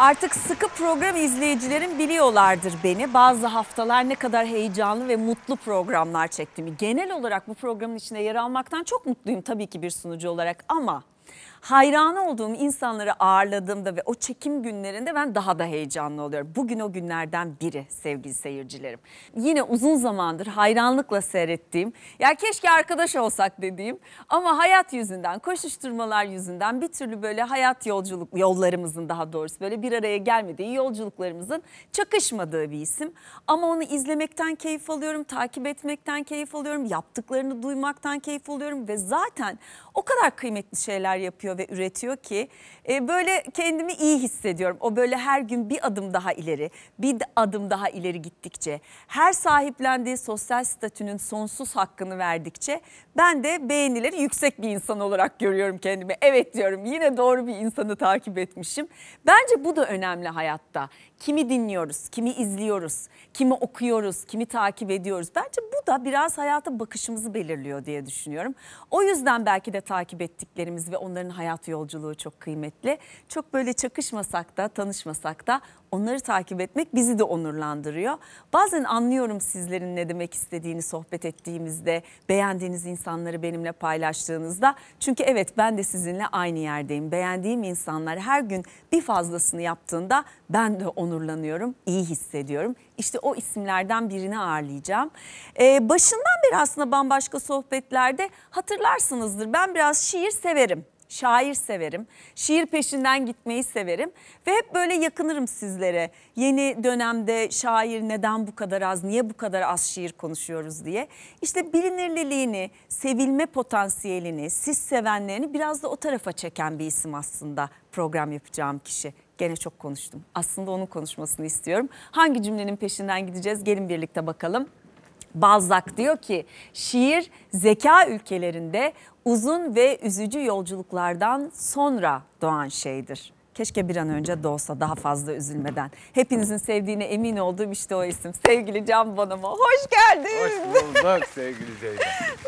Artık sıkı program izleyicilerim biliyorlardır beni. Bazı haftalar ne kadar heyecanlı ve mutlu programlar çektiğimi. Genel olarak bu programın içinde yer almaktan çok mutluyum tabii ki bir sunucu olarak ama hayranı olduğum insanları ağırladığımda ve o çekim günlerinde ben daha da heyecanlı oluyorum. Bugün o günlerden biri sevgili seyircilerim. Yine uzun zamandır hayranlıkla seyrettiğim, ya keşke arkadaş olsak dediğim ama hayat yüzünden, koşuşturmalar yüzünden bir türlü böyle hayat yolculuk yollarımızın daha doğrusu böyle bir araya gelmediği yolculuklarımızın çakışmadığı bir isim. Ama onu izlemekten keyif alıyorum, takip etmekten keyif alıyorum, yaptıklarını duymaktan keyif alıyorum ve zaten o kadar kıymetli şeyler yapıyor ve üretiyor ki e, böyle kendimi iyi hissediyorum. O böyle her gün bir adım daha ileri, bir adım daha ileri gittikçe, her sahiplendiği sosyal statünün sonsuz hakkını verdikçe ben de beğenileri yüksek bir insan olarak görüyorum kendimi. Evet diyorum yine doğru bir insanı takip etmişim. Bence bu da önemli hayatta. Kimi dinliyoruz, kimi izliyoruz, kimi okuyoruz, kimi takip ediyoruz. Bence bu da biraz hayata bakışımızı belirliyor diye düşünüyorum. O yüzden belki de takip ettiklerimiz ve onların hayat yolculuğu çok kıymetli. Çok böyle çakışmasak da, tanışmasak da onları takip etmek bizi de onurlandırıyor. Bazen anlıyorum sizlerin ne demek istediğini sohbet ettiğimizde, beğendiğiniz insanları benimle paylaştığınızda. Çünkü evet ben de sizinle aynı yerdeyim. Beğendiğim insanlar her gün bir fazlasını yaptığında ben de onurlanıyorum, iyi hissediyorum. İşte o isimlerden birini ağırlayacağım. Ee, başından beri aslında bambaşka sohbetlerde hatırlarsınızdır ben biraz şiir severim şair severim. Şiir peşinden gitmeyi severim ve hep böyle yakınırım sizlere. Yeni dönemde şair neden bu kadar az, niye bu kadar az şiir konuşuyoruz diye. İşte bilinirliliğini, sevilme potansiyelini, siz sevenlerini biraz da o tarafa çeken bir isim aslında program yapacağım kişi. Gene çok konuştum. Aslında onun konuşmasını istiyorum. Hangi cümlenin peşinden gideceğiz? Gelin birlikte bakalım. Balzac diyor ki şiir zeka ülkelerinde uzun ve üzücü yolculuklardan sonra doğan şeydir. Keşke bir an önce doğsa daha fazla üzülmeden. Hepinizin sevdiğine emin olduğum işte o isim. Sevgili Can Bonomo. Hoş geldin. Hoş bulduk sevgili Ceyda.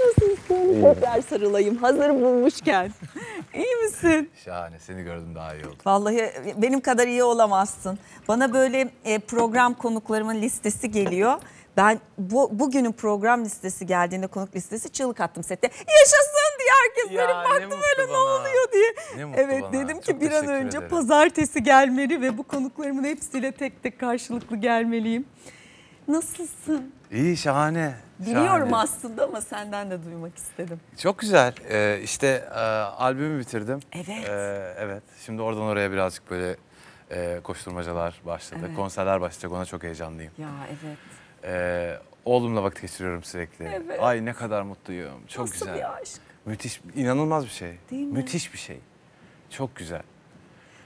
Nasılsın? Tekrar sarılayım. Hazır bulmuşken. İyi misin? Şahane seni gördüm daha iyi oldu. Vallahi benim kadar iyi olamazsın. Bana böyle e, program konuklarımın listesi geliyor. Ben bu bugünün program listesi geldiğinde konuk listesi çığlık attım sette. Yaşasın diye herkes Ya, benim ne baktı böyle ne bana. oluyor diye. Ne Evet bana. dedim ki Çok bir an önce ederim. pazartesi gelmeli ve bu konuklarımın hepsiyle tek tek karşılıklı gelmeliyim. Nasılsın? İyi şahane. Biliyorum şahane. aslında ama senden de duymak istedim. Çok güzel. Ee, işte e, albümü bitirdim. Evet. Ee, evet. Şimdi oradan oraya birazcık böyle e, koşturmacalar başladı. Evet. Konserler başlayacak ona çok heyecanlıyım. Ya evet. Ee, oğlumla vakit geçiriyorum sürekli. Evet. Ay ne kadar mutluyum. Çok Nasıl güzel. bir aşk? Müthiş, inanılmaz bir şey. Değil mi? Müthiş bir şey. Çok güzel.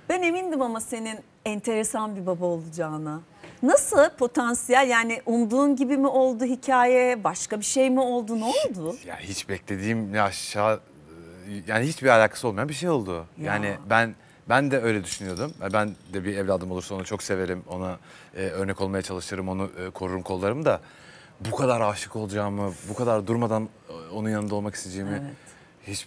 Ben emindim ama senin enteresan bir baba olacağına. Nasıl potansiyel yani umduğun gibi mi oldu hikaye? Başka bir şey mi oldu? Ne oldu? Ya hiç beklediğim ne aşağı yani hiçbir alakası olmayan bir şey oldu. Ya. Yani ben ben de öyle düşünüyordum. Ben de bir evladım olursa onu çok severim. Ona e, örnek olmaya çalışırım. Onu e, korurum kollarım da bu kadar aşık olacağımı, bu kadar durmadan e, onun yanında olmak isteyeceğimi Evet. hiç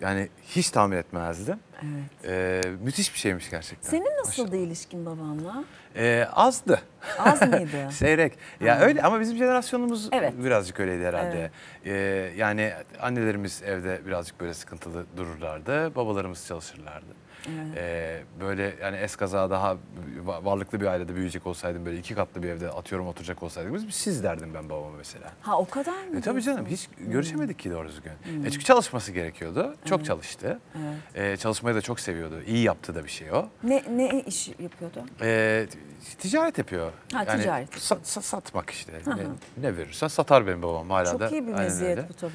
yani hiç tahmin etmezdim. Evet. E, müthiş bir şeymiş gerçekten. Senin nasıldı ilişkin babanla? E, azdı. Az mıydı? Seyrek. Ya öyle ama bizim jenerasyonumuz Evet. birazcık öyleydi herhalde. Evet. Ee, yani annelerimiz evde birazcık böyle sıkıntılı dururlardı. Babalarımız çalışırlardı. Ee, böyle yani eskaza daha va- varlıklı bir ailede büyüyecek olsaydım böyle iki katlı bir evde atıyorum oturacak olsaydık biz siz derdim ben babama mesela. Ha o kadar mı? E tabii canım hiç görüşemedik ki doğru düzgün. E çünkü çalışması gerekiyordu. Çok çalıştı. Evet. E, çalışmayı da çok seviyordu. İyi yaptı da bir şey o. Ne, ne iş yapıyordu? Ee, ticaret yapıyor. Ha, ticaret sa- sa- satmak işte. Ne, ne verirsen satar benim babam hala Çok da. iyi bir meziyet bu tabii.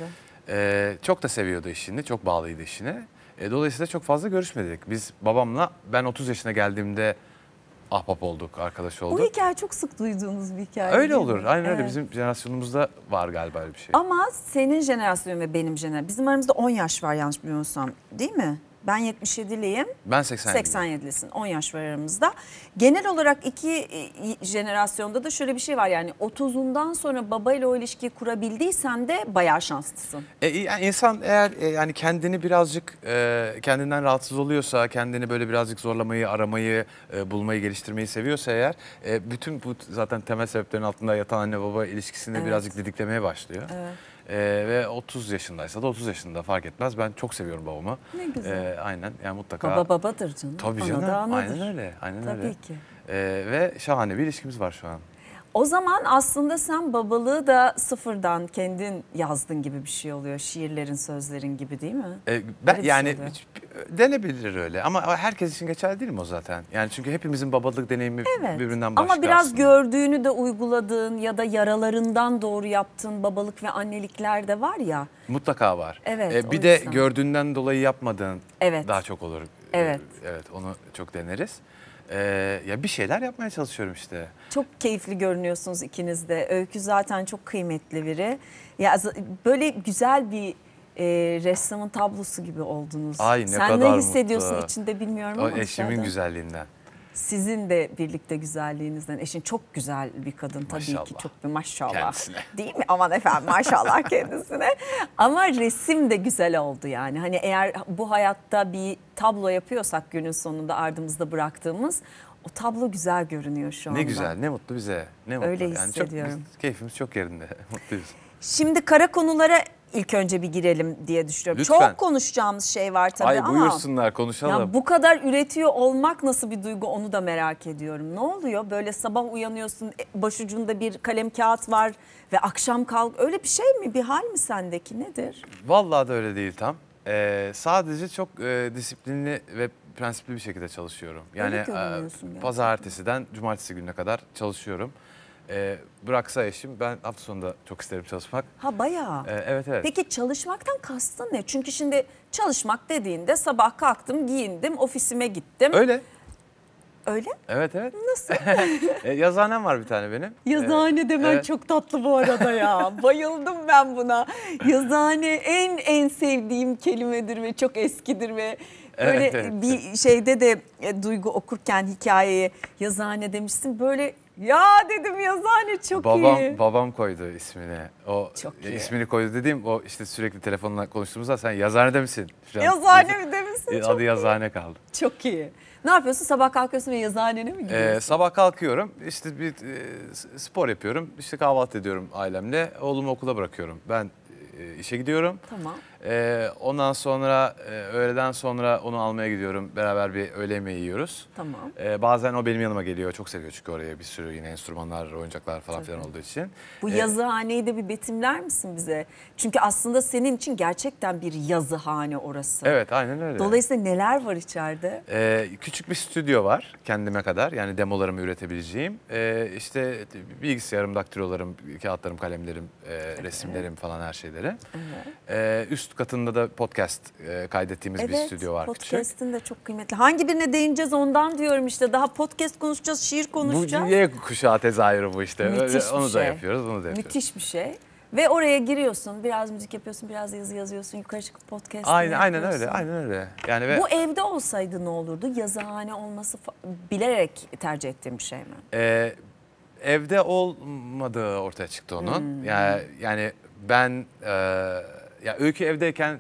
Ee, çok da seviyordu işini, çok bağlıydı işine. Ee, dolayısıyla çok fazla görüşmedik. Biz babamla ben 30 yaşına geldiğimde ahbap olduk, arkadaş Bu olduk. hikaye çok sık duyduğunuz bir hikaye. Öyle olur. Aynen öyle. Evet. Bizim jenerasyonumuzda var galiba öyle bir şey. Ama senin jenerasyonun ve benim jenerasyonum. Bizim aramızda 10 yaş var yanlış bilmiyorsam değil mi? Ben 77'liyim. Ben 87. 87'lisin. 10 yaş var aramızda. Genel olarak iki e, jenerasyonda da şöyle bir şey var yani 30'undan sonra babayla o ilişkiyi kurabildiysen de bayağı şanslısın. E, yani insan eğer e, yani kendini birazcık e, kendinden rahatsız oluyorsa, kendini böyle birazcık zorlamayı, aramayı, e, bulmayı, geliştirmeyi seviyorsa eğer e, bütün bu zaten temel sebeplerin altında yatan anne baba ilişkisini Evet. birazcık didiklemeye başlıyor. Evet. E, ve 30 yaşındaysa da 30 yaşında fark etmez. Ben çok seviyorum babamı. Ne güzel. E, aynen yani mutlaka. Baba babadır canım. Tabii Ana canım. da anadır. Aynen öyle. Aynen Tabii öyle. ki. E, ve şahane bir ilişkimiz var şu an. O zaman aslında sen babalığı da sıfırdan kendin yazdın gibi bir şey oluyor. Şiirlerin, sözlerin gibi değil mi? E, ben Öyle yani şey denebilir öyle ama herkes için geçerli değil mi o zaten? Yani çünkü hepimizin babalık deneyimi Evet. birbirinden başka Ama biraz aslında. gördüğünü de uyguladığın ya da yaralarından doğru yaptığın babalık ve annelikler de var ya. Mutlaka var. Evet, E, bir de yüzden. gördüğünden dolayı yapmadığın Evet. daha çok olur. E, Evet. Evet onu çok deneriz. E, ya bir şeyler yapmaya çalışıyorum işte. Çok keyifli görünüyorsunuz ikiniz de. Öykü zaten çok kıymetli biri. Ya böyle güzel bir e, ressamın tablosu gibi oldunuz. Ay, ne Sen kadar ne hissediyorsun mutlu. içinde bilmiyorum O ama eşimin güzelliğinden. Sizin de birlikte güzelliğinizden. Eşin çok güzel bir kadın tabii ki. Çok bir maşallah. Kendisine. Değil mi? Aman efendim maşallah kendisine. Ama resim de güzel oldu yani. Hani eğer bu hayatta bir tablo yapıyorsak günün sonunda ardımızda bıraktığımız o tablo güzel görünüyor şu anda. Ne güzel, ne mutlu bize. Ne mutlu. Öyle Yani çok, hissediyorum. keyfimiz çok yerinde. Mutluyuz. Şimdi kara konulara ilk önce bir girelim diye düşünüyorum. Lütfen. Çok konuşacağımız şey var tabii Ay ama buyursunlar konuşalım. ya bu kadar üretiyor olmak nasıl bir duygu onu da merak ediyorum. Ne oluyor? Böyle sabah uyanıyorsun e, başucunda bir kalem kağıt var ve akşam kalk öyle bir şey mi? Bir hal mi sendeki nedir? Vallahi da öyle değil tam. Ee, sadece çok e, disiplinli ve prensipli bir şekilde çalışıyorum. Yani gerçekten. pazartesiden cumartesi gününe kadar çalışıyorum. Ee, bıraksa eşim ben hafta sonunda çok isterim çalışmak. Ha bayağı. Ee, evet evet. Peki çalışmaktan kastın ne? Çünkü şimdi çalışmak dediğinde sabah kalktım, giyindim, ofisime gittim. Öyle. Öyle? Evet evet. Nasıl? Yazıhanem var bir tane benim. Yazıhane Ee, demen evet. çok tatlı bu arada ya. Bayıldım ben buna. Yazıhane en en sevdiğim kelimedir ve çok eskidir ve böyle Evet, evet. bir şeyde de e, duygu okurken hikayeyi yazıhane demişsin. Böyle ya dedim yazıhane çok Babam iyi. babam koydu ismini. O Çok iyi. ismini koydu dediğim o işte sürekli telefonla konuştuğumuzda sen yazıhanede misin? Falan. Yazıhane mi demişsin? E, Adı iyi. yazıhane kaldı. Çok iyi. Ne yapıyorsun? Sabah kalkıyorsun ve yazıhanene mi gidiyorsun? Ee, sabah kalkıyorum, işte bir e, spor yapıyorum, işte kahvaltı ediyorum ailemle, oğlumu okula bırakıyorum. Ben e, işe gidiyorum. Tamam. Ee, ondan sonra e, öğleden sonra onu almaya gidiyorum. Beraber bir öğle yemeği yiyoruz. Tamam. Ee, bazen o benim yanıma geliyor. Çok seviyor çünkü oraya bir sürü yine enstrümanlar, oyuncaklar falan filan olduğu için. Bu Ee, yazıhaneyi de bir betimler misin bize? Çünkü aslında senin için gerçekten bir yazıhane orası. Evet, aynen öyle. Dolayısıyla neler var içeride? Ee, küçük bir stüdyo var kendime kadar yani demolarımı üretebileceğim. Ee, işte bilgisayarım, daktilolarım, kağıtlarım, kalemlerim, e, resimlerim falan her şeyleri. Ee, üst katında da podcast e, kaydettiğimiz bir stüdyo var küçük. podcast'in de çok kıymetli. Hangi birine değineceğiz ondan diyorum işte. Daha podcast konuşacağız, şiir Bu konuşacağız. Y kuşağı tezahürü bu işte. Müthiş onu şey. da yapıyoruz, bunu da yapıyoruz. Müthiş bir şey. Ve oraya giriyorsun, biraz müzik yapıyorsun, biraz yazı yazıyorsun, yukarı çıkıp podcast Aynen, aynen öyle, aynen öyle. Yani ve Bu evde olsaydı ne olurdu? Yazıhane olması bilerek tercih ettiğim bir şey mi? e, evde olmadığı ortaya çıktı onun. Hmm. Yani, yani ben e, ya öykü evdeyken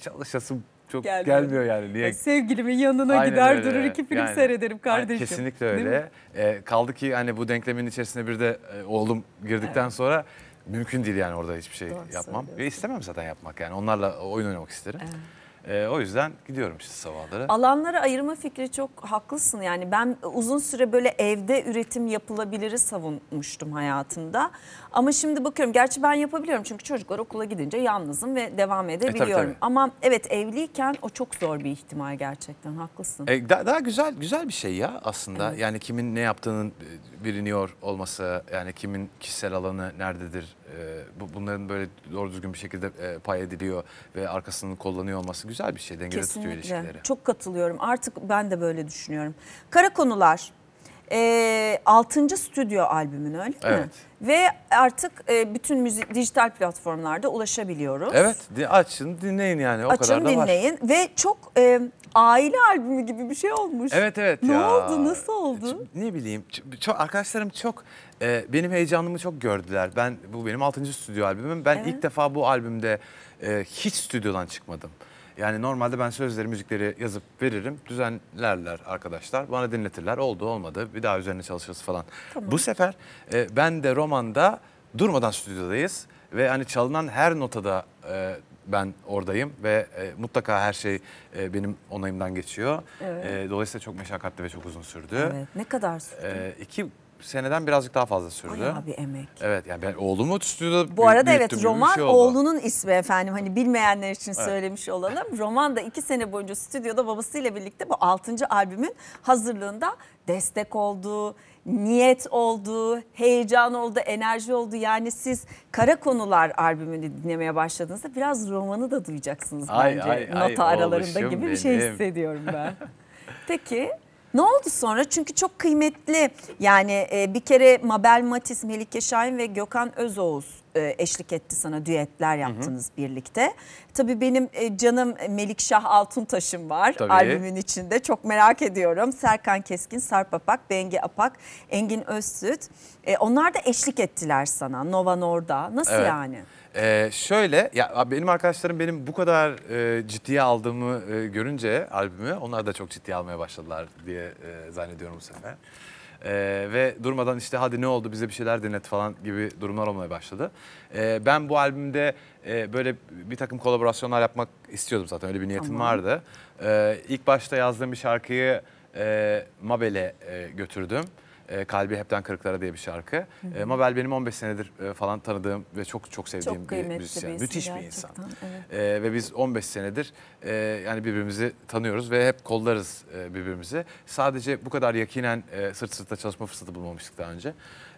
çalışası çok Gelmiyor. gelmiyor, yani. Niye? Sevgilimin yanına Aynen gider öyle. durur iki film Yani, seyrederim kardeşim. Kesinlikle Değil mi? öyle. Ee, kaldı ki hani bu denklemin içerisine bir de e, oğlum girdikten sonra mümkün değil yani orada hiçbir şey Doğru yapmam. Ve istemem zaten yapmak yani. Onlarla oyun oynamak isterim. Ee, o yüzden gidiyorum işte sabahları. Alanlara ayırma fikri çok haklısın. Yani ben uzun süre böyle evde üretim yapılabiliri savunmuştum hayatımda. Ama şimdi bakıyorum gerçi ben yapabiliyorum çünkü çocuklar okula gidince yalnızım ve devam edebiliyorum. E, tabii. Ama evet evliyken o çok zor bir ihtimal gerçekten haklısın. E, da- daha güzel güzel bir şey ya aslında. Yani kimin ne yaptığının e, biliniyor olması, yani kimin kişisel alanı nerededir, e, bu bunların böyle doğru düzgün bir şekilde e, pay ediliyor ve arkasını kullanıyor olması güzel bir şey. Dengede tutuyor ilişkileri. Çok katılıyorum. Artık ben de böyle düşünüyorum. Kara konular. e, 6. stüdyo albümün öyle mi? Evet. Ve artık e, bütün müzik dijital platformlarda ulaşabiliyoruz. Evet açın dinleyin yani o Açın kadar da var. dinleyin ve çok e, aile albümü gibi bir şey olmuş. Evet evet Ne ya. oldu, nasıl oldu? Ne bileyim çok arkadaşlarım çok e, benim heyecanımı çok gördüler. Ben bu benim 6. stüdyo albümüm. Ben Evet. ilk defa bu albümde e, hiç stüdyodan çıkmadım. Yani normalde ben sözleri, müzikleri yazıp veririm. Düzenlerler arkadaşlar. Bana dinletirler. Oldu olmadı. Bir daha üzerine çalışırız falan. Bu sefer e, ben de romanda durmadan stüdyodayız. Ve hani çalınan her notada e, ben oradayım ve e, mutlaka her şey e, benim onayımdan geçiyor. Evet. E, dolayısıyla çok meşakkatli ve çok uzun sürdü. Evet. Ne kadar sürdü? E, iki seneden birazcık daha fazla sürdü. Bayağı bir emek. Evet yani ben oğlumu stüdyoda Bu arada büyüttüm evet roman şey oldu. oğlunun ismi efendim. Hani bilmeyenler için söylemiş olalım. Roman da iki sene boyunca stüdyoda babasıyla birlikte bu altıncı albümün hazırlığında destek oldu, niyet oldu, heyecan oldu, enerji oldu. Yani siz Kara Konular albümünü dinlemeye başladığınızda biraz romanı da duyacaksınız Ay, bence. ay, ay, Nota aralarında oğluşum gibi bir şey benim. hissediyorum ben. Peki ne oldu sonra? Çünkü çok kıymetli. Yani e, bir kere Mabel Matiz, Melike Şahin ve Gökhan Özoğuz e, eşlik etti sana. Düetler yaptınız birlikte. Tabii benim e, canım Melikşah Altuntaş'ım var Tabii. albümün içinde. Çok merak ediyorum. Serkan Keskin, Sarp Apak, Bengi Apak, Engin Özsüt. E, onlar da eşlik ettiler sana. Nova Norda. Nasıl Evet. yani? Ee, şöyle ya benim arkadaşlarım benim bu kadar e, ciddiye aldığımı e, görünce albümü onlar da çok ciddiye almaya başladılar diye e, zannediyorum bu sefer. Ee, ve durmadan işte hadi ne oldu bize bir şeyler dinlet falan gibi durumlar olmaya başladı. Ee, ben bu albümde e, böyle bir takım kolaborasyonlar yapmak istiyordum zaten öyle bir niyetim Tamam. vardı. Ee, ilk başta yazdığım bir şarkıyı e, Mabel'e e, götürdüm. E, Kalbi Hepten Kırıklara diye bir şarkı. E, Mabel benim 15 senedir e, falan tanıdığım ve çok çok sevdiğim Çok bir müzisyen. bir Müthiş bir insan. gerçekten, evet. E, ve biz 15 senedir e, yani birbirimizi tanıyoruz ve hep kollarız e, birbirimizi. Sadece bu kadar yakinen e, sırt sırta çalışma fırsatı bulmamıştık daha önce.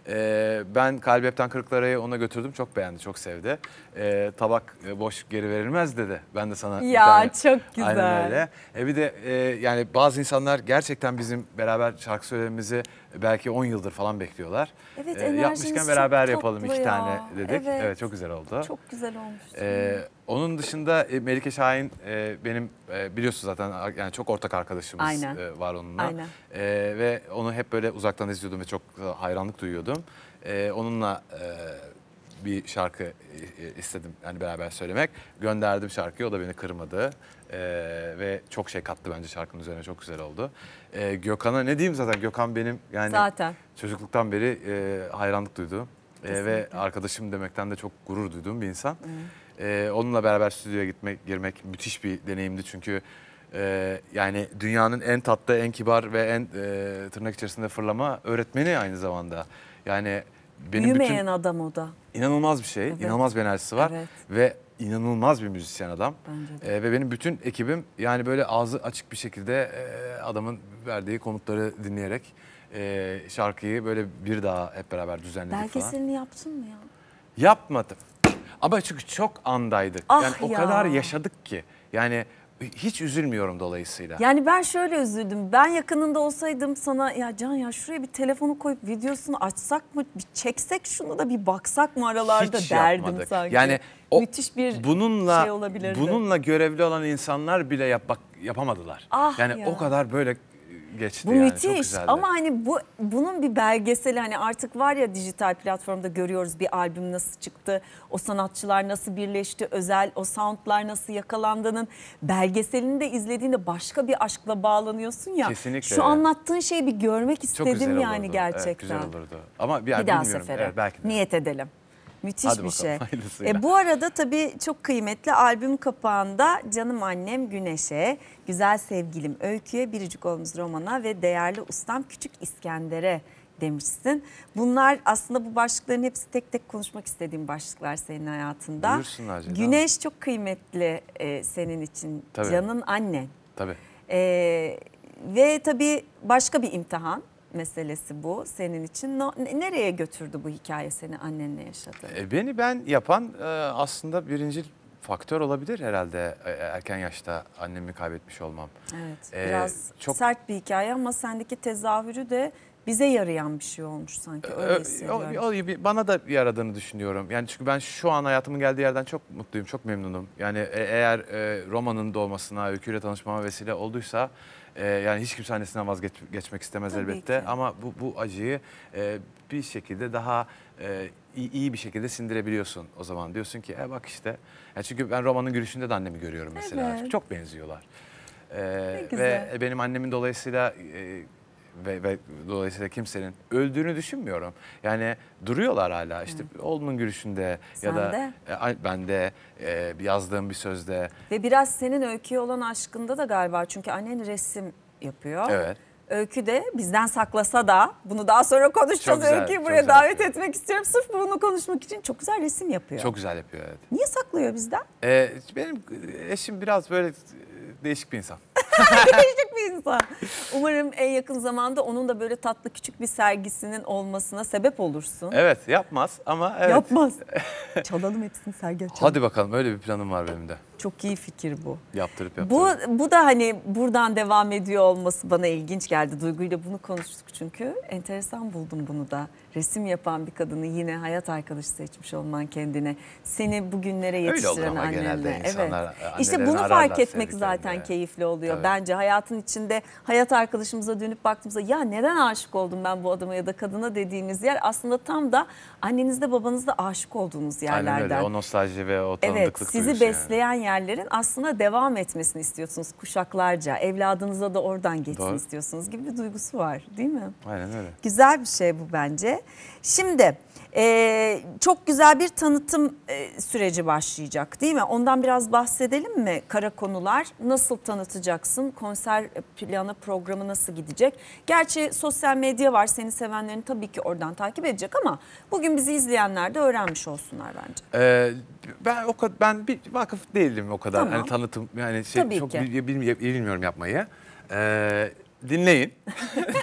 E, ben Kalbi Hepten Kırıklara'yı ona götürdüm. Çok beğendi, çok sevdi. E, tabak boş geri verilmez dedi. Ben de sana bir Ya, tane- çok güzel. Aynen öyle. E bir de e, yani bazı insanlar gerçekten bizim beraber şarkı söylememizi belki 10 yıldır falan bekliyorlar. Evet, E, yapmışken beraber yapalım iki ya. tane dedik. Evet. Evet. çok güzel oldu. Çok güzel olmuş. E, onun dışında e, Melike Şahin e, benim e, biliyorsun zaten yani çok ortak arkadaşımız Aynen. e, var onunla. Aynen. E, ve onu hep böyle uzaktan izliyordum ve çok hayranlık duyuyordum. E, onunla e, bir şarkı e, e, istedim yani beraber söylemek. Gönderdim şarkıyı o da beni kırmadı. E, ve çok şey kattı bence şarkının üzerine çok güzel oldu. E, Gökhan'a ne diyeyim zaten Gökhan benim yani Zaten. çocukluktan beri e, hayranlık duyduğum e, ve arkadaşım demekten de çok gurur duyduğum bir insan. E, onunla beraber stüdyoya gitmek, girmek müthiş bir deneyimdi çünkü e, yani dünyanın en tatlı, en kibar ve en e, tırnak içerisinde fırlama öğretmeni aynı zamanda. Yani benim Büyümeyen bütün adam o da. İnanılmaz bir şey, Evet. inanılmaz bir enerjisi var Evet. ve inanılmaz bir müzisyen adam. Bence de. E, ve benim bütün ekibim yani böyle ağzı açık bir şekilde e, adamın verdiği komutları dinleyerek e, şarkıyı böyle bir daha hep beraber düzenledik falan. Belgeselini yaptın mı ya? Yapmadım. Ama çünkü çok andaydık. Ah yani o ya. kadar yaşadık ki. Yani hiç üzülmüyorum dolayısıyla. Yani ben şöyle üzüldüm. Ben yakınında olsaydım sana ya Can ya şuraya bir telefonu koyup videosunu açsak mı? Bir çeksek şunu da bir baksak mı aralarda Hiç derdim yapmadık. sanki. Yani o Müthiş bir bununla şey olabilirdi. bununla görevli olan insanlar bile yap, bak, yapamadılar. Ah yani ya. o kadar böyle geçti Bu yani çok müthiş ama hani bu bunun bir belgeseli hani artık var ya dijital platformda görüyoruz bir albüm nasıl çıktı, o sanatçılar nasıl birleşti, özel o soundlar nasıl yakalandığının belgeselini de izlediğinde başka bir aşkla bağlanıyorsun ya. Kesinlikle. Şu anlattığın şeyi bir görmek çok istedim güzel yani olurdu. gerçekten. Evet, güzel olurdu. Ama bir, bir daha bilmiyorum. sefere Evet, belki de. niyet edelim. Müthiş Hadi bir bakalım, şey. hayırlısıyla. E, bu arada tabii çok kıymetli albüm kapağında Canım Annem Güneş'e, Güzel Sevgilim Öykü'ye, Biricik Oğlumuz Roman'a ve Değerli Ustam Küçük İskender'e demişsin. Bunlar aslında bu başlıkların hepsi tek tek konuşmak istediğim başlıklar senin hayatında. Buyursunlar Ceyda. Güneş çok kıymetli e, senin için. Tabii. Canın annen. Tabii. Ee, ve tabii başka bir imtihan meselesi bu senin için. No- ne- Nereye götürdü bu hikaye seni annenle yaşadığın? E, beni ben yapan e, aslında birinci faktör olabilir herhalde e, erken yaşta annemi kaybetmiş olmam. Evet Ee, biraz çok- sert bir hikaye ama sendeki tezahürü de bize yarayan bir şey olmuş sanki öyle hissediyorum. o- o- bana da yaradığını düşünüyorum. Yani çünkü ben şu an hayatımın geldiği yerden çok mutluyum, çok memnunum. Yani e- eğer e, romanın doğmasına, öyküyle tanışmama vesile olduysa e, yani hiç kimse annesinden vazgeçmek istemez Tabii elbette. ki. Ama bu, bu acıyı e, bir şekilde daha e, iyi, iyi bir şekilde sindirebiliyorsun o zaman. Diyorsun ki e bak işte. Yani çünkü ben romanın gülüşünde de annemi görüyorum mesela. Evet. Çok benziyorlar. E, güzel. ve benim annemin dolayısıyla e, ve, ve dolayısıyla kimsenin öldüğünü düşünmüyorum. Yani duruyorlar hala işte oğlumun gülüşünde ya da Sende. e, ay- bende e, yazdığım bir sözde. Ve biraz senin öyküye olan aşkında da galiba çünkü annen resim yapıyor. Evet. Öykü de bizden saklasa da bunu daha sonra konuşacağız. Güzel, Öyküyü buraya davet yapıyor. etmek istiyorum. Sırf bunu konuşmak için çok güzel resim yapıyor. Çok güzel yapıyor evet. Niye saklıyor bizden? E, benim eşim biraz böyle değişik bir insan. Değişik bir insan. Umarım en yakın zamanda onun da böyle tatlı küçük bir sergisinin olmasına sebep olursun. Evet yapmaz ama evet. Yapmaz. Çalalım hepsini sergi açalım. Hadi bakalım öyle bir planım var benim de. Çok iyi fikir bu. Yaptırıp Bu, yaptırıp. bu da hani buradan devam ediyor olması bana ilginç geldi. Duygu'yla bunu konuştuk çünkü. Enteresan buldum bunu da. Resim yapan bir kadını yine hayat arkadaşı seçmiş olman kendine. Seni bugünlere Öyle olur yetiştiren ama genelde annenle. insanlar, evet. İşte bunu fark etmek zaten keyifli oluyor. Tabii. Bence hayatın içinde hayat arkadaşımıza dönüp baktığımızda ya neden aşık oldum ben bu adama ya da kadına dediğiniz yer aslında tam da annenizde babanızda aşık olduğunuz yerlerden. Aynen öyle o nostalji ve o Evet, tanıdıklık sizi duyuyorsun yani. besleyen yerlerin aslında devam etmesini istiyorsunuz kuşaklarca. Evladınıza da oradan geçsin Doğru. istiyorsunuz gibi bir duygusu var değil mi? Aynen öyle. Güzel bir şey bu bence. Şimdi e, çok güzel bir tanıtım e, süreci başlayacak değil mi? Ondan biraz bahsedelim mi? Kara konular nasıl tanıtacaksın? Konser planı programı nasıl gidecek? Gerçi sosyal medya var. Seni sevenlerin tabii ki oradan takip edecek ama bugün bizi izleyenler de öğrenmiş olsunlar bence. Ee, ben o kadar ben bir vakıf değilim o kadar. Tamam. Hani tanıtım yani şey Tabii çok ki. bilmiyorum yapmayı. Ee, dinleyin.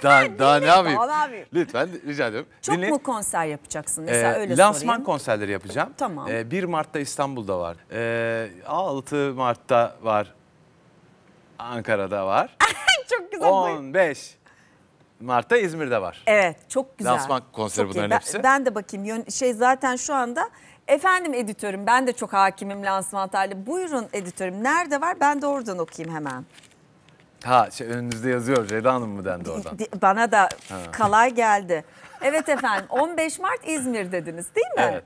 daha daha ne yapayım? daha ne yapayım? Lütfen rica ediyorum. Çok Dinleyin. mu konser yapacaksın? Mesela Ee, öyle lansman sorayım. konserleri yapacağım. Tamam. Ee, 1 Mart'ta İstanbul'da var. Ee, 6 Mart'ta var. Ankara'da var. Çok güzel. 15 Mart'ta İzmir'de var. Evet çok güzel. Lansman konseri Çok iyi. bunların ben, hepsi. Ben de bakayım Yön- şey zaten şu anda efendim editörüm ben de çok hakimim lansman tarihi. Buyurun editörüm nerede var ben de oradan okuyayım hemen. Ha şey önünüzde yazıyor Ceyda Hanım mı dendi oradan. Bana da kalay geldi. Evet efendim 15 Mart İzmir dediniz değil mi? Evet.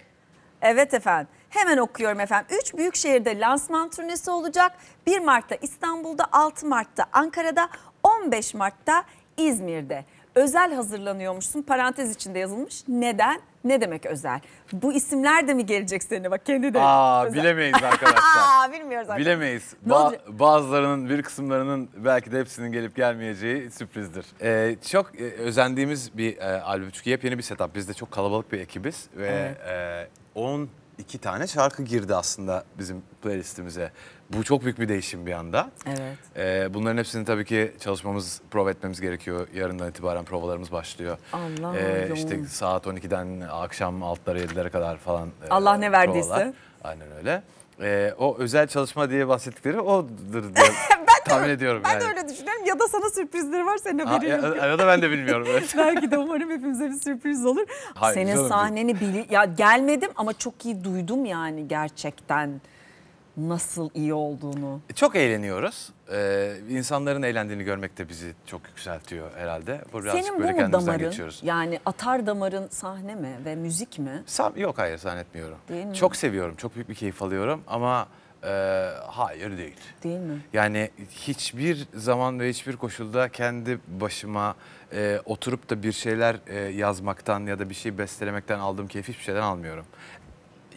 Evet efendim. Hemen okuyorum efendim. Üç büyük şehirde lansman turnesi olacak. 1 Mart'ta İstanbul'da, 6 Mart'ta Ankara'da, 15 Mart'ta İzmir'de. Özel hazırlanıyormuşsun. Parantez içinde yazılmış. Neden? Ne demek özel? Bu isimler de mi gelecek seninle? Bak kendi de. Aa özel. bilemeyiz arkadaşlar. Aa bilmiyoruz arkadaşlar. Bilemeyiz. Ne Ba- olacak? bazılarının bir kısımlarının belki de hepsinin gelip gelmeyeceği sürprizdir. Ee, çok e, özendiğimiz bir e, albüm çünkü yepyeni bir setup. Biz de çok kalabalık bir ekibiz ve e, 12 tane şarkı girdi aslında bizim playlistimize. Bu çok büyük bir değişim bir anda. Evet. Ee, bunların hepsini tabii ki çalışmamız, prova etmemiz gerekiyor. Yarından itibaren provalarımız başlıyor. Allah, yoğun. işte saat 12'den akşam 6'lara 7'lere kadar falan. e, Allah ne verdiyse. provalar. Aynen öyle. Ee, o özel çalışma diye bahsettikleri odur diye tahmin ediyorum Ben yani. de öyle düşünüyorum. Ya da sana sürprizleri var senin Ha, haberin yok. ya, ya da ben de bilmiyorum. Evet. Belki de umarım hepimize bir sürpriz olur. Hayır, Senin sahneni bili ya gelmedim ama çok iyi duydum yani gerçekten nasıl iyi olduğunu. Çok eğleniyoruz. Ee, insanların eğlendiğini görmek de bizi çok yükseltiyor herhalde. Bu birazcık Senin bu böyle mu kendimizden damarın? geçiyoruz. Yani atar damarın sahne mi ve müzik mi? Sa- Yok hayır zannetmiyorum. Değil mi? Çok seviyorum, çok büyük bir keyif alıyorum ama e, hayır değil. Değil mi? Yani hiçbir zaman ve hiçbir koşulda kendi başıma e, oturup da bir şeyler e, yazmaktan ya da bir şey bestelemekten aldığım keyif hiçbir şeyden almıyorum.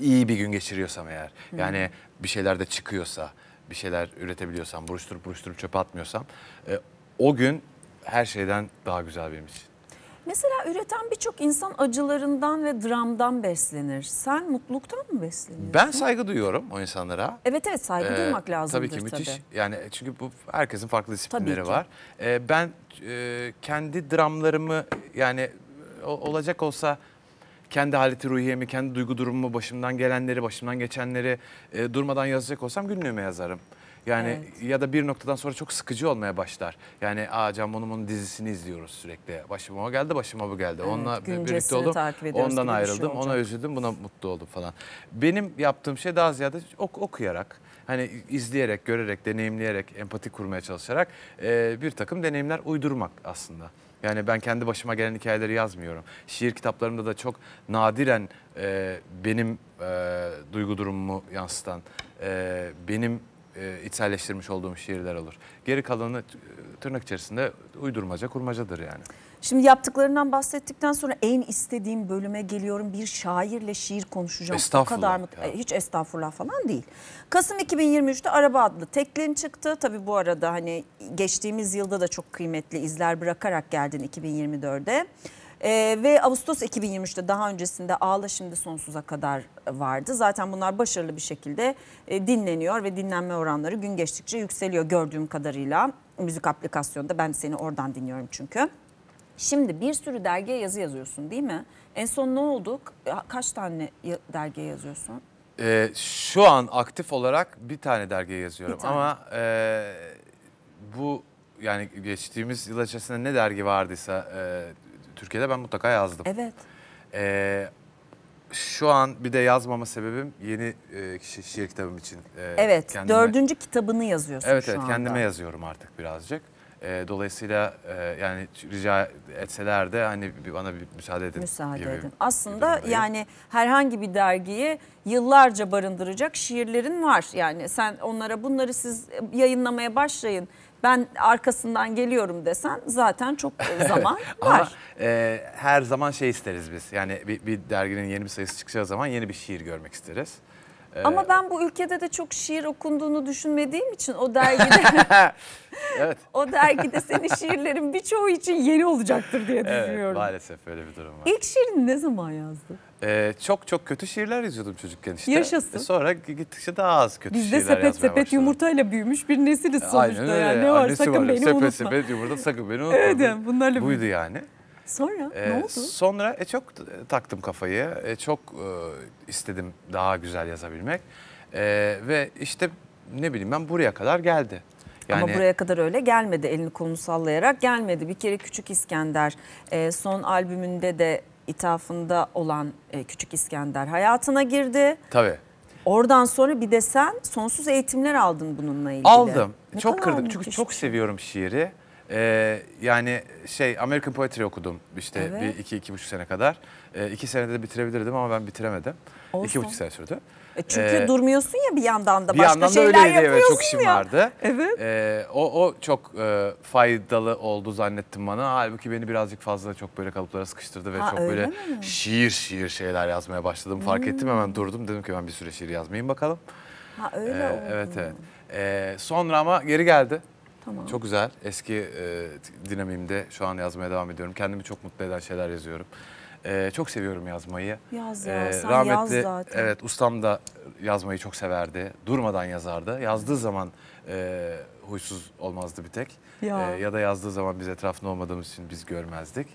İyi bir gün geçiriyorsam eğer, yani bir şeyler de çıkıyorsa, bir şeyler üretebiliyorsam, buruşturup buruşturup çöpe atmıyorsam, e, o gün her şeyden daha güzel benim için. Mesela üreten birçok insan acılarından ve dramdan beslenir. Sen mutluluktan mı besleniyorsun? Ben saygı duyuyorum o insanlara. Evet evet saygı Ee, duymak lazımdır Tabii ki müthiş. tabii. Yani çünkü bu herkesin farklı disiplinleri var. Ee, ben e, kendi dramlarımı yani o- olacak olsa kendi haleti ruhiyemi, kendi duygu durumumu, başımdan gelenleri, başımdan geçenleri e, durmadan yazacak olsam günlüğüme yazarım. Yani Evet. ya da bir noktadan sonra çok sıkıcı olmaya başlar. Yani aa Can Bonomo'nun dizisini izliyoruz sürekli. Başıma o geldi, başıma bu geldi. Onunla bir- birlikte oldum. Ondan şey ayrıldım, ona olacak. üzüldüm, buna mutlu oldum falan. Benim yaptığım şey daha ziyade ok- okuyarak, hani izleyerek, görerek, deneyimleyerek, empati kurmaya çalışarak e, bir takım deneyimler uydurmak aslında. Yani ben kendi başıma gelen hikayeleri yazmıyorum. Şiir kitaplarımda da çok nadiren e, benim e, duygu durumumu yansıtan, e, benim e, içselleştirmiş olduğum şiirler olur. Geri kalanı e, tırnak içerisinde uydurmaca, kurmacadır yani. Şimdi yaptıklarından bahsettikten sonra en istediğim bölüme geliyorum. Bir şairle şiir konuşacağım. O Estağfurullah kadar mı? ya. Hiç estağfurullah falan değil. Kasım 2023'te Araba adlı teklin çıktı. Tabii bu arada hani geçtiğimiz yılda da çok kıymetli izler bırakarak geldin 2024'de. Ee, ve Ağustos 2023'te daha öncesinde Ağla Şimdi Sonsuza kadar vardı. Zaten bunlar başarılı bir şekilde e, dinleniyor ve dinlenme oranları gün geçtikçe yükseliyor gördüğüm kadarıyla. Müzik aplikasyonda ben seni oradan dinliyorum çünkü. Şimdi bir sürü dergiye yazı yazıyorsun değil mi? En son ne oldu? Ka- Kaç tane dergiye yazıyorsun? Ee, şu an aktif olarak bir tane dergiye yazıyorum Bir tane. ama e, bu yani geçtiğimiz yıl içerisinde ne dergi vardıysa e, Türkiye'de ben mutlaka yazdım. Evet. Ee, şu an bir de yazmama sebebim yeni e, şi- şiir kitabım için. e, Evet. kendime- Dördüncü kitabını yazıyorsun Evet şu evet anda. kendime yazıyorum artık birazcık. Ee, dolayısıyla e, yani rica etseler de hani bana bir müsaade edin. Müsaade gibi edin. Aslında yani herhangi bir dergiyi yıllarca barındıracak şiirlerin var. Yani sen onlara bunları siz yayınlamaya başlayın. Ben arkasından geliyorum desen zaten çok zaman Ama var. e, her zaman şey isteriz biz. Yani bir, bir derginin yeni bir sayısı çıkacağı zaman yeni bir şiir görmek isteriz. Ee, Ama ben bu ülkede de çok şiir okunduğunu düşünmediğim için o dergide Evet. o dergide senin şiirlerin birçoğu için yeni olacaktır diye Evet düşünüyorum. maalesef öyle bir durum var. İlk şiirini ne zaman yazdın? Ee, çok çok kötü şiirler yazıyordum çocukken işte. Yaşasın. E, Sonra gittikçe daha az kötü Biz şiirler sepet yazmaya sepet başladım. yumurtayla büyümüş bir nesiliz sonuçta. Aynen öyle. Yani. Ne var Annesi sakın var. beni sepet, unutma. Sepet yumurta sakın beni unutma. Evet yani bunlarla Buydu yani. Sonra Ee, ne oldu? Sonra e, çok t- taktım kafayı. E, çok e, istedim daha güzel yazabilmek. E, ve işte ne bileyim ben buraya kadar geldi. Yani Ama buraya kadar öyle gelmedi. Elini kolunu sallayarak gelmedi. Bir kere Küçük İskender e, son albümünde de ithafında olan e, Küçük İskender hayatına girdi. tabii. Oradan sonra bir de sen sonsuz eğitimler aldın bununla ilgili. Aldım. Ne çok kırdım. Çünkü çok şey. seviyorum şiiri. Ee, yani şey American Poetry okudum işte Evet. bir iki iki buçuk sene kadar. Ee, iki senede de bitirebilirdim ama ben bitiremedim. Olsun. İki buçuk sene sürdü. E çünkü Ee, durmuyorsun ya bir yandan da Bir başka yandan da şeyler öyleydi evet yapıyorsun çok işim ya. vardı. Evet. Ee, o, o çok e, faydalı oldu zannettim bana. Halbuki beni birazcık fazla çok böyle kalıplara sıkıştırdı ve Ha, çok öyle böyle mi? Hmm. şiir şiir şeyler yazmaya başladım. Fark ettim hemen durdum. Dedim ki ben bir süre şiir yazmayayım bakalım. Ha öyle Ee, oldu. evet evet. Ee, sonra ama geri geldi. Tamam. Çok güzel. Eski e, dinamiğimde şu an yazmaya devam ediyorum. Kendimi çok mutlu eden şeyler yazıyorum. Ee, çok seviyorum yazmayı. Yaz ya, Ee, sen rahmetli, yaz zaten. Evet ustam da yazmayı çok severdi. Durmadan yazardı. Yazdığı zaman e, huysuz olmazdı bir tek. Ya. Ee, ya da yazdığı zaman biz etrafında olmadığımız için biz görmezdik.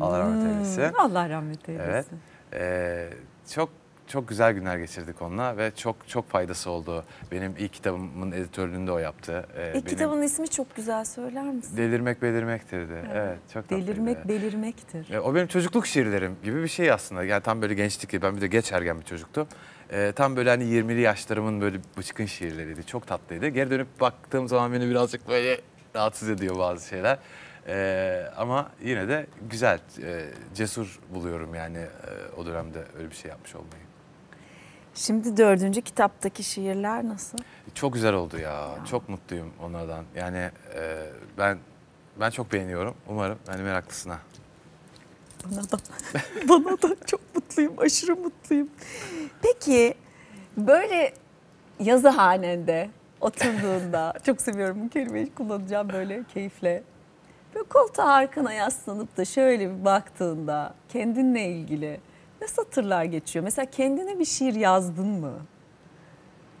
Allah rahmet eylesin. Hmm, Allah rahmet eylesin. Evet. Ee, çok çok güzel günler geçirdik onunla ve çok çok faydası oldu. Benim ilk kitabımın editörlüğünü de o yaptı. Ee, İlk benim kitabın ismi çok güzel söyler misin? Delirmek belirmektirdi. Evet, çok tatlıydı. Delirmek belirmektir. E, O benim çocukluk şiirlerim gibi bir şey aslında. Yani tam böyle gençlik gibi. Ben bir de geç ergen bir çocuktum. E, tam böyle hani 20'li yaşlarımın böyle bıçkın şiirleriydi. Çok tatlıydı. Geri dönüp baktığım zaman beni birazcık böyle rahatsız ediyor bazı şeyler. E, ama yine de güzel, e, cesur buluyorum yani e, o dönemde öyle bir şey yapmış olmayı. Şimdi dördüncü kitaptaki şiirler nasıl? Çok güzel oldu ya. Çok mutluyum onlardan. Yani e, ben ben çok beğeniyorum. Umarım yani meraklısına. Bana da. Bana da çok mutluyum. Aşırı mutluyum. Peki böyle yazı hanende oturduğunda çok seviyorum bu kelimeyi kullanacağım böyle keyifle. Böyle koltuğa arkana yaslanıp da şöyle bir baktığında kendinle ilgili ne satırlar geçiyor? Mesela kendine bir şiir yazdın mı?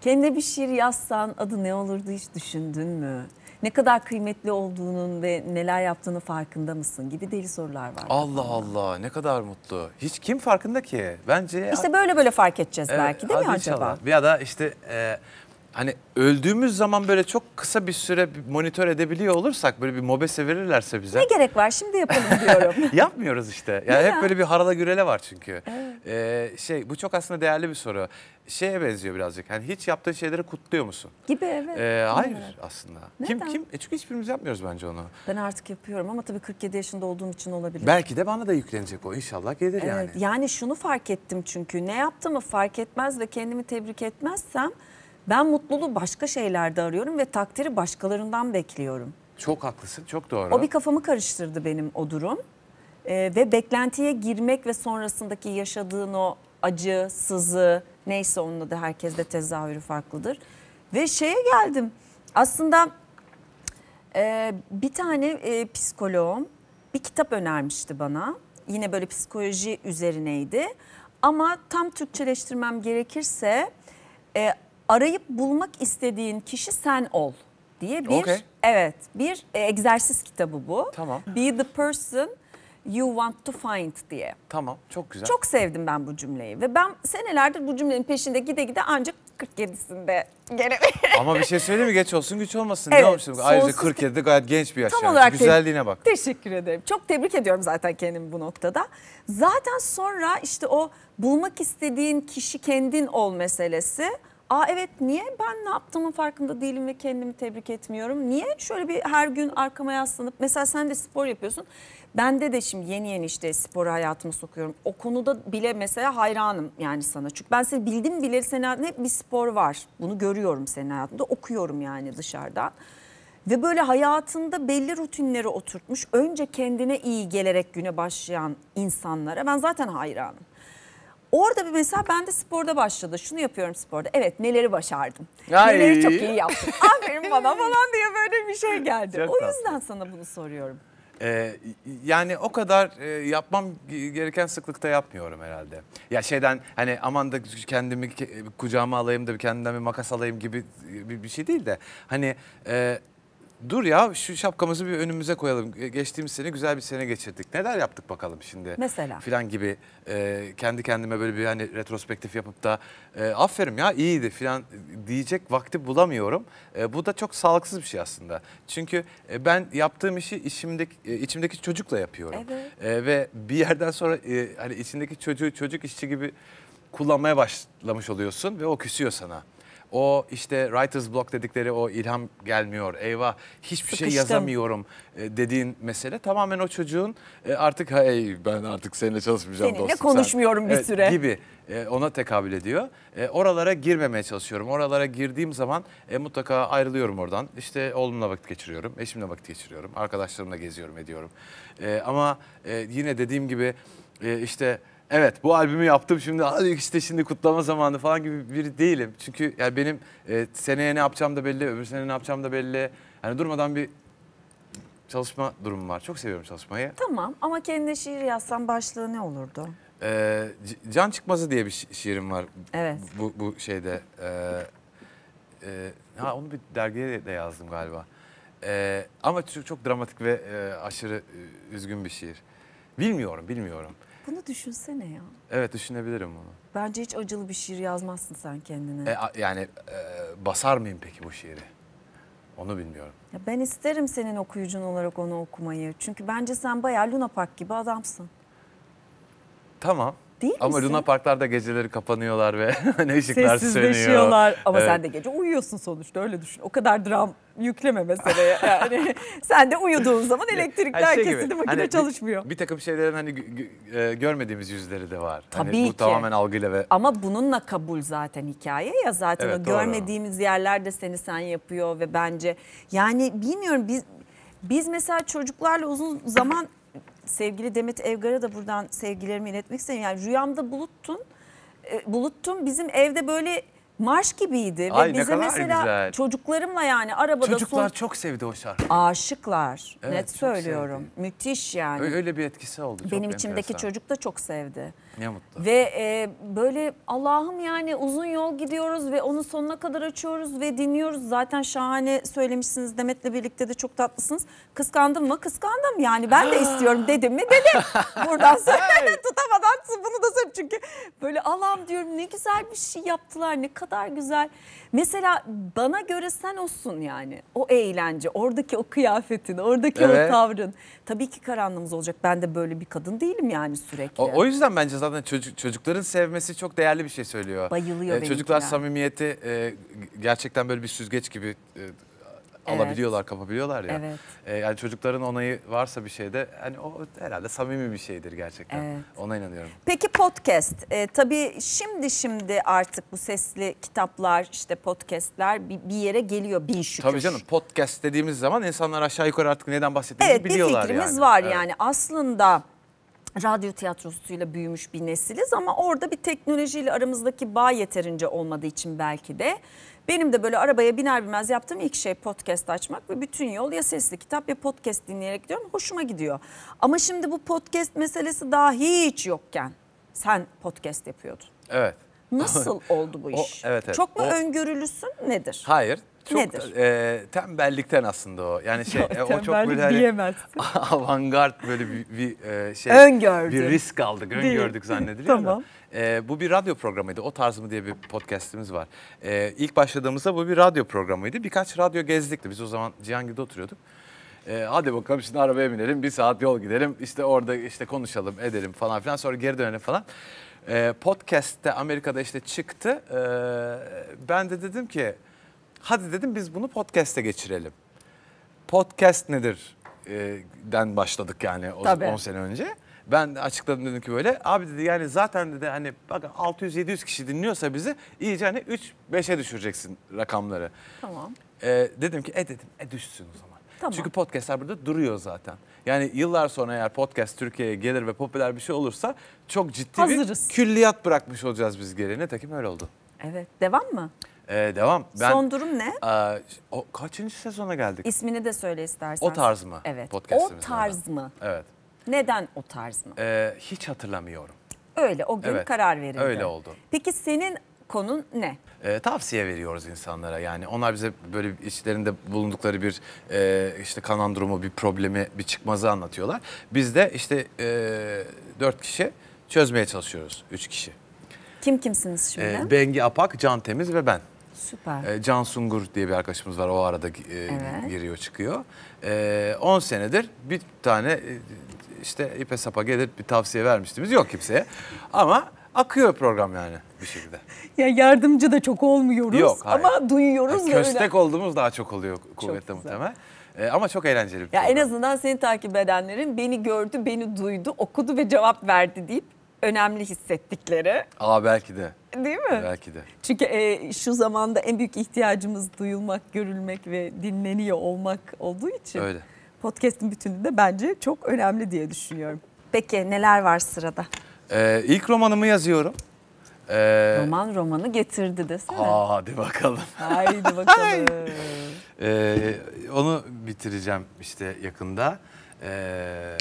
Kendine bir şiir yazsan adı ne olurdu hiç düşündün mü? Ne kadar kıymetli olduğunun ve neler yaptığını farkında mısın gibi deli sorular var. Allah Allah ne kadar mutlu. Hiç kim farkında ki? Bence İşte böyle böyle fark edeceğiz Evet, belki değil mi acaba? inşallah. Ya da işte e, hani öldüğümüz zaman böyle çok kısa bir süre monitör edebiliyor olursak böyle bir mobese verirlerse bize. Ne gerek var şimdi yapalım diyorum. Yapmıyoruz işte. Yani hep böyle bir harala gürele var çünkü. Ee, şey bu çok aslında değerli bir soru. Şeye benziyor birazcık. Hani hiç yaptığın şeyleri kutluyor musun? Gibi evet. Ee, hayır Evet. aslında. Kim Neden? kim? E çünkü hiçbirimiz yapmıyoruz bence onu. Ben artık yapıyorum ama tabii 47 yaşında olduğum için olabilir. Belki de bana da yüklenecek o. İnşallah gelir yani. Evet, yani şunu fark ettim çünkü ne yaptığımı fark etmez ve kendimi tebrik etmezsem ben mutluluğu başka şeylerde arıyorum ve takdiri başkalarından bekliyorum. Çok haklısın. Çok doğru. O bir kafamı karıştırdı benim o durum. Ee, ve beklentiye girmek ve sonrasındaki yaşadığın o acı, sızı neyse onun da herkeste tezahürü farklıdır. Ve şeye geldim. Aslında e, bir tane e, psikoloğum bir kitap önermişti bana. Yine böyle psikoloji üzerineydi. Ama tam Türkçeleştirmem gerekirse e, arayıp bulmak istediğin kişi sen ol diye bir Okey. evet bir e, egzersiz kitabı bu. Tamam. Be the person you want to find diye. Tamam. Çok güzel. Çok sevdim ben bu cümleyi ve ben senelerdir bu cümlenin peşinde gide gide ancak 47'sinde gene Ama bir şey söyleyeyim mi? Geç olsun güç olmasın. Evet, ne olmuş? Ayrıca sonsuz- 47'de gayet genç bir yaş. Tam yani. olarak Güzelliğine bak. Teşekkür ederim. Çok tebrik ediyorum zaten kendimi bu noktada. Zaten sonra işte o bulmak istediğin kişi kendin ol meselesi. Aa evet niye ben ne yaptığımın farkında değilim ve kendimi tebrik etmiyorum? Niye şöyle bir her gün arkama yaslanıp mesela sen de spor yapıyorsun. Bende de şimdi yeni yeni işte sporu hayatıma sokuyorum. O konuda bile mesela hayranım yani sana. Çünkü ben seni bildim bile senin hayatında hep bir spor var. Bunu görüyorum senin hayatında. Okuyorum yani dışarıdan. Ve böyle hayatında belli rutinleri oturtmuş, önce kendine iyi gelerek güne başlayan insanlara ben zaten hayranım. Orada bir mesela ben de sporda başladı. Şunu yapıyorum sporda. Evet neleri başardım. Ay. Neleri çok iyi yaptım. Aferin bana falan diye böyle bir şey geldi. Çok o tatlı. yüzden sana bunu soruyorum. Ee, yani o kadar e, yapmam gereken sıklıkta yapmıyorum herhalde. Ya şeyden hani aman da kendimi ke- kucağıma alayım da kendimden bir makas alayım gibi bir, bir şey değil de hani e, dur ya şu şapkamızı bir önümüze koyalım. Ge- Geçtiğimiz sene güzel bir sene geçirdik. Neler yaptık bakalım şimdi? Mesela? Filan gibi e, kendi kendime böyle bir hani retrospektif yapıp da e, aferin ya iyiydi filan diyecek vakti bulamıyorum. E, bu da çok sağlıksız bir şey aslında. Çünkü e, ben yaptığım işi işimdeki e, içimdeki çocukla yapıyorum. Evet. E, ve bir yerden sonra e, hani içindeki çocuğu çocuk işçi gibi kullanmaya başlamış oluyorsun ve o küsüyor sana. O işte writer's block dedikleri o ilham gelmiyor. Eyvah hiçbir şey Sıkıştım. yazamıyorum e, dediğin mesele tamamen o çocuğun e, artık hey ben artık seninle çalışmayacağım Seninle dostum. sen." konuşmuyorum bir süre. Gibi e, ona tekabül ediyor. Oralara girmemeye çalışıyorum. Oralara girdiğim zaman e, mutlaka ayrılıyorum oradan. İşte oğlumla vakit geçiriyorum, eşimle vakit geçiriyorum, arkadaşlarımla geziyorum ediyorum. E, ama e, yine dediğim gibi e, işte evet bu albümü yaptım şimdi hadi işte şimdi kutlama zamanı falan gibi biri değilim. Çünkü yani benim e, seneye ne yapacağım da belli, öbür sene ne yapacağım da belli. Yani durmadan bir çalışma durumum var. Çok seviyorum çalışmayı. Tamam ama kendine şiir yazsan başlığı ne olurdu? Ee, Can Çıkmazı diye bir şi- şiirim var. Evet. Bu, bu şeyde. Ee, e, ha onu bir dergiye de yazdım galiba. Ee, ama çok, çok dramatik ve e, aşırı e, üzgün bir şiir. Bilmiyorum, bilmiyorum. Bunu düşünsene ya. Evet düşünebilirim bunu. Bence hiç acılı bir şiir yazmazsın sen kendine. E, a- yani e, basar mıyım peki bu şiiri? Onu bilmiyorum. Ya ben isterim senin okuyucun olarak onu okumayı. Çünkü bence sen bayağı Luna Park gibi adamsın. Tamam. Değil Ama misin? Luna Parklarda geceleri kapanıyorlar ve hani ışıklar sönüyor. Sessizleşiyorlar. Ama Evet. sen de gece uyuyorsun sonuçta öyle düşün. O kadar dram yükleme meseleye. Yani sen de uyuduğun zaman elektrikler Hani şey gibi, kesildi makine hani bir- çalışmıyor. Bir, takım şeylerin hani e, görmediğimiz yüzleri de var. Tabii hani bu ki. tamamen algıyla ve Ama bununla kabul zaten hikaye ya zaten Evet, o doğru. görmediğimiz yerler de seni sen yapıyor ve bence yani bilmiyorum biz biz mesela çocuklarla uzun zaman sevgili Demet Evgar'a da buradan sevgilerimi iletmek isterim. Yani rüyamda buluttun. e, Buluttum bizim evde böyle marş gibiydi ve Ay, ne bize mesela güzel. çocuklarımla yani arabada çocuklar son çok sevdi o şarkı. aşıklar Evet, net çok söylüyorum. sevdi. Müthiş yani. Öyle, bir etkisi oldu. çok Benim içimdeki enteresan. çocuk da çok sevdi. Ne mutlu. Ve e, böyle Allah'ım yani uzun yol gidiyoruz ve onu sonuna kadar açıyoruz ve dinliyoruz. Zaten şahane söylemişsiniz Demet'le birlikte de çok tatlısınız. Kıskandım mı? Kıskandım yani ben de istiyorum dedim mi? Dedim. Buradan tutamadan bunu da söyleyeyim çünkü böyle Böyle Allah'ım diyorum ne güzel bir şey yaptılar ne kadar güzel. Mesela bana göre sen olsun yani o eğlence oradaki o kıyafetin oradaki Evet. o tavrın. Tabii ki karanlığımız olacak ben de böyle bir kadın değilim yani sürekli. O, o yüzden bence zaten çocuk, çocukların sevmesi çok değerli bir şey söylüyor. Bayılıyor Çocuklar benimkiler. samimiyeti e, gerçekten böyle bir süzgeç gibi e, alabiliyorlar, kapabiliyorlar ya. Evet. E, yani çocukların onayı varsa bir şeyde hani o herhalde samimi bir şeydir gerçekten. Evet. Ona inanıyorum. Peki podcast. Ee, tabii şimdi şimdi artık bu sesli kitaplar işte podcastler bir, bir yere geliyor bin şükür. Tabii canım podcast dediğimiz zaman insanlar aşağı yukarı artık neden bahsettiğimizi Evet bir biliyorlar fikrimiz yani. var Evet. yani aslında radyo tiyatrosuyla büyümüş bir nesiliz ama orada bir teknolojiyle aramızdaki bağ yeterince olmadığı için belki de benim de böyle arabaya biner binmez yaptığım ilk şey podcast açmak ve bütün yol ya sesli kitap ya podcast dinleyerek gidiyorum. Hoşuma gidiyor. Ama şimdi bu podcast meselesi daha hiç yokken sen podcast yapıyordun. Evet. Nasıl oldu bu O- iş? evet, evet. Çok mu O- öngörülüsün nedir? Hayır. Çok Nedir? e, tembellikten aslında o. Yani şey e, o çok böyle hani avantgard böyle bir, bir e, şey Öngördün. bir risk aldık, öngördük zannediliyor Tamam. da. E, bu bir radyo programıydı. O tarz mı diye bir podcast'imiz var. E, ilk başladığımızda bu bir radyo programıydı. Birkaç radyo gezdikti. Biz o zaman Cihangir'de oturuyorduk. E, hadi bakalım şimdi arabaya binelim, bir saat yol gidelim. İşte orada işte konuşalım, edelim falan filan. Sonra geri dönelim falan. E, podcast'te Amerika'da işte çıktı. E, ben de dedim ki hadi dedim biz bunu podcast'e geçirelim. Podcast nedir? e, den başladık yani o Tabii. 10 sene önce. Ben de açıkladım dedim ki böyle abi dedi yani zaten dedi hani bak 600-700 kişi dinliyorsa bizi iyice hani 3-5'e düşüreceksin rakamları. Tamam. E, dedim ki e dedim e düşsün o zaman. Tamam. Çünkü podcastler burada duruyor zaten. Yani yıllar sonra eğer podcast Türkiye'ye gelir ve popüler bir şey olursa çok ciddi Hazırız. bir külliyat bırakmış olacağız biz geriye. Nitekim öyle oldu. Evet. Devam mı? E, devam. Ben, Son durum ne? Aa, o kaçıncı sezona geldik? İsmini de söyle istersen. O tarz mı? Evet. O tarz mı? Evet. Neden o tarz mı? Ee, hiç hatırlamıyorum. Öyle o gün Evet, karar verildi. öyle oldu. Peki senin konun ne? Ee, tavsiye veriyoruz insanlara yani onlar bize böyle içlerinde bulundukları bir e, işte kanan durumu, bir problemi, bir çıkmazı anlatıyorlar. Biz de işte e, dört kişi çözmeye çalışıyoruz, üç kişi. Kim kimsiniz şimdi? Ee, Bengi Apak, Can Temiz ve ben. Süper. Ee, Can Sungur diye bir arkadaşımız var. O arada e, Evet. giriyor çıkıyor. 10 senedir bir tane e, işte ipe sapa gelir bir tavsiye vermiştimiz yok kimseye. Ama akıyor program yani bir şekilde. Ya yardımcı da çok olmuyoruz Yok, hayır. ama duyuyoruz Yani ve öyle- köstek olduğumuz daha çok oluyor kuvvetle muhtemel. Ee, ama çok eğlenceli bir Ya program. en azından seni takip edenlerin beni gördü, beni duydu, okudu ve cevap verdi deyip önemli hissettikleri. Aa belki de. Değil mi? Belki de. Çünkü e, şu zamanda en büyük ihtiyacımız duyulmak, görülmek ve dinleniyor olmak olduğu için Öyle. podcast'in bütünü de bence çok önemli diye düşünüyorum. Peki neler var sırada? Ee, ilk romanımı yazıyorum. Ee, Roman romanı getirdi desene. aa, hadi bakalım. Haydi bakalım. Ee, onu bitireceğim işte yakında. Ee,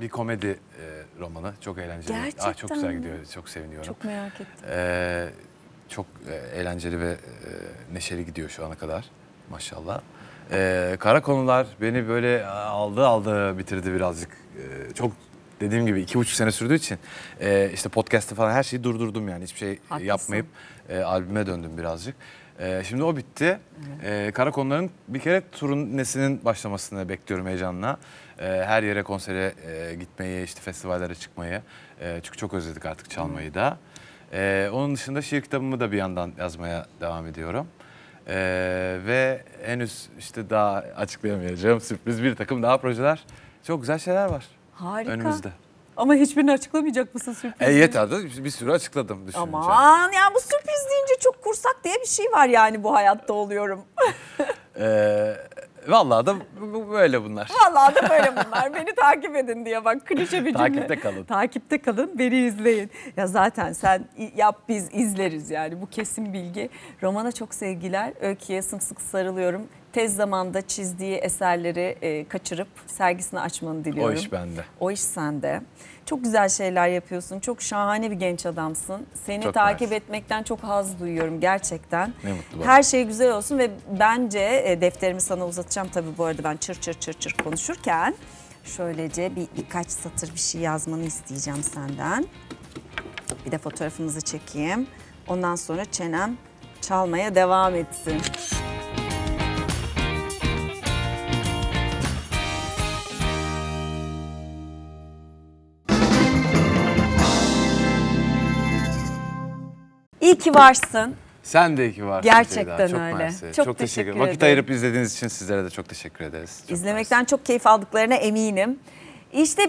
bir komedi e, romanı. Çok eğlenceli. Aa, çok Gerçekten güzel mi? gidiyor. Çok seviniyorum. Çok merak ettim. Ee, çok e, eğlenceli ve e, neşeli gidiyor şu ana kadar. Maşallah. Ee, kara konular beni böyle aldı aldı bitirdi birazcık. Ee, çok dediğim gibi iki buçuk sene sürdüğü için e, işte podcast'ı falan her şeyi durdurdum yani. Hiçbir şey Haklısın. yapmayıp e, albüme döndüm birazcık. E, şimdi o bitti. E, kara konuların bir kere turnesinin başlamasını bekliyorum heyecanla. E, her yere konsere e, gitmeyi, işte festivallere çıkmayı. E, çünkü çok özledik artık çalmayı da. Onun dışında şiir kitabımı da bir yandan yazmaya devam ediyorum. Ve henüz işte daha açıklayamayacağım sürpriz bir takım daha projeler. Çok güzel şeyler var Harika. önümüzde. Ama hiçbirini açıklamayacak mısın sürpriz? E yeter de bir sürü açıkladım düşününce. Aman ya bu sürpriz deyince çok kursak diye bir şey var yani bu hayatta oluyorum. Ee, vallahi da böyle bunlar. Vallahi da böyle bunlar. Beni takip edin diye bak klişe bir cümle. Takipte kalın. Takipte kalın, beni izleyin. Ya zaten sen yap biz izleriz yani bu kesin bilgi. Romana çok sevgiler. Öykü'ye sımsıkı sarılıyorum. Tez zamanda çizdiği eserleri e, kaçırıp sergisini açmanı O diliyorum. iş bende. O iş sende. Çok güzel şeyler yapıyorsun. Çok şahane bir genç adamsın. Seni Çok takip mersi. etmekten çok haz duyuyorum gerçekten. Ne mutlu bana. Her şey güzel olsun ve bence e, defterimi sana uzatacağım tabii bu arada ben çır çır çır çır konuşurken. Şöylece bir birkaç satır bir şey yazmanı isteyeceğim senden. Bir de fotoğrafımızı çekeyim. Ondan sonra çenem çalmaya devam etsin. İyi ki varsın. Sen de iyi ki varsın Gerçekten Ceyda. Çok öyle. mersi. Çok teşekkür teşekkür ederim. Vakit ayırıp izlediğiniz için sizlere de çok teşekkür ederiz. Çok İzlemekten çok keyif aldıklarına eminim. İşte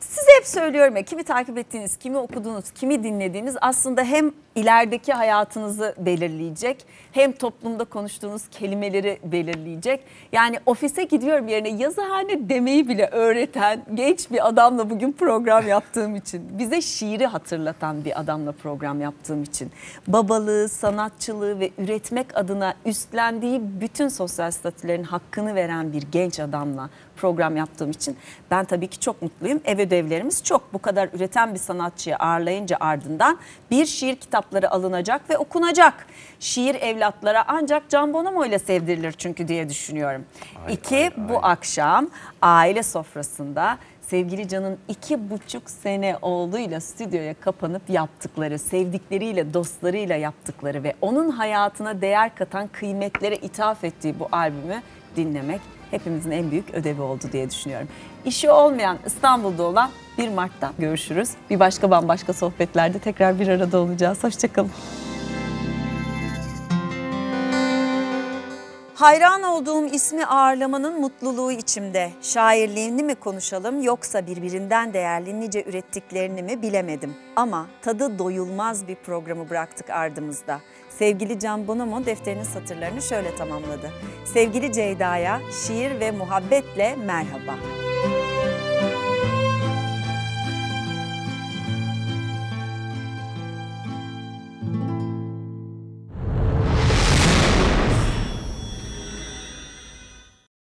size hep söylüyorum ya kimi takip ettiğiniz, kimi okuduğunuz, kimi dinlediğiniz aslında hem ilerideki hayatınızı belirleyecek hem toplumda konuştuğunuz kelimeleri belirleyecek. Yani ofise gidiyorum yerine yazıhane demeyi bile öğreten genç bir adamla bugün program yaptığım için, bize şiiri hatırlatan bir adamla program yaptığım için, babalığı, sanatçılığı ve üretmek adına üstlendiği bütün sosyal statülerin hakkını veren bir genç adamla program yaptığım için ben tabii ki çok mutluyum. Ev ödevlerimiz çok. Bu kadar üreten bir sanatçıyı ağırlayınca ardından bir şiir kitapları alınacak ve okunacak. Şiir evlatlara ancak Can Bonomo ile sevdirilir çünkü diye düşünüyorum. Ay, İki, ay, bu ay. akşam aile sofrasında sevgili Can'ın iki buçuk sene oğluyla stüdyoya kapanıp yaptıkları, sevdikleriyle, dostlarıyla yaptıkları ve onun hayatına değer katan kıymetlere ithaf ettiği bu albümü dinlemek hepimizin en büyük ödevi oldu diye düşünüyorum. İşi olmayan İstanbul'da olan 1 Mart'ta görüşürüz. Bir başka bambaşka sohbetlerde tekrar bir arada olacağız. Hoşçakalın. Hayran olduğum ismi ağırlamanın mutluluğu içimde. Şairliğini mi konuşalım yoksa birbirinden değerli nice ürettiklerini mi bilemedim. Ama tadı doyulmaz bir programı bıraktık ardımızda. Sevgili Can Bonomo defterinin satırlarını şöyle tamamladı. Sevgili Ceyda'ya şiir ve muhabbetle merhaba.